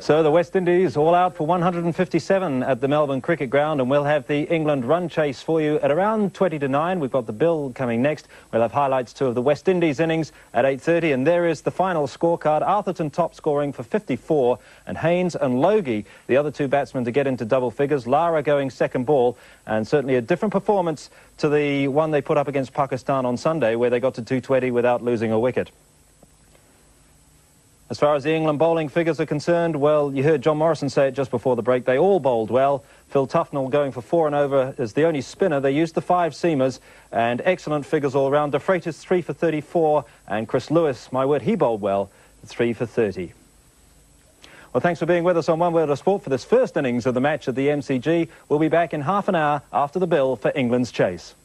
So the West Indies all out for 157 at the Melbourne Cricket Ground, and we'll have the England run chase for you at around 20 to 9. We've got the bill coming next. We'll have highlights too of the West Indies innings at 8.30, and there is the final scorecard. Arthurton top scoring for 54, and Haynes and Logie, the other two batsmen to get into double figures. Lara going second ball, and certainly a different performance to the one they put up against Pakistan on Sunday, where they got to 220 without losing a wicket. As far as the England bowling figures are concerned, well, you heard John Morrison say it just before the break. They all bowled well. Phil Tufnell going for four and over as the only spinner. They used the five seamers and excellent figures all round. DeFreitas three for 34 and Chris Lewis, my word, he bowled well, three for 30. Well, thanks for being with us on One World of Sport for this first innings of the match at the MCG. We'll be back in half an hour after the bill for England's chase.